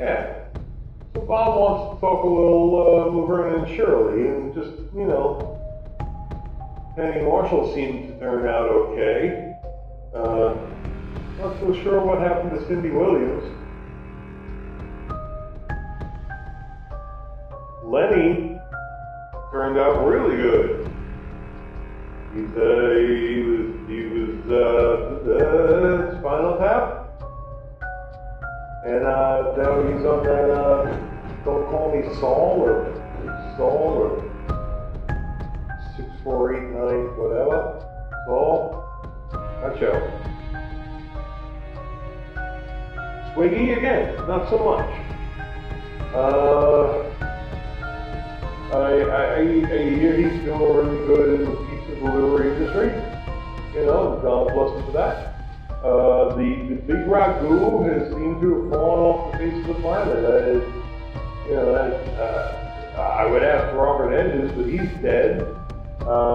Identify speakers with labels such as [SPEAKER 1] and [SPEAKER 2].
[SPEAKER 1] Yeah. So Bob wants to talk a little uh, Laverne and Shirley, and just, you know, Penny Marshall seemed to turn out okay. Uh, not so sure what happened to Cindy Williams. Lenny turned out really good. He's, uh, he was, he was, uh, uh, Spinal Tap. And, uh, now he's on that, uh, Don't Call Me Saul, or Saul, or 6489, whatever. Saul. That show. Squiggy again, not so much. Uh, I, I, I hear he's doing really good in the pizza delivery industry. You know, God bless him for that. Uh, the, the big ragu has seemed to have fallen off the face of the planet. That is, you know, that, uh, I would ask Robert Engines, but he's dead. Um,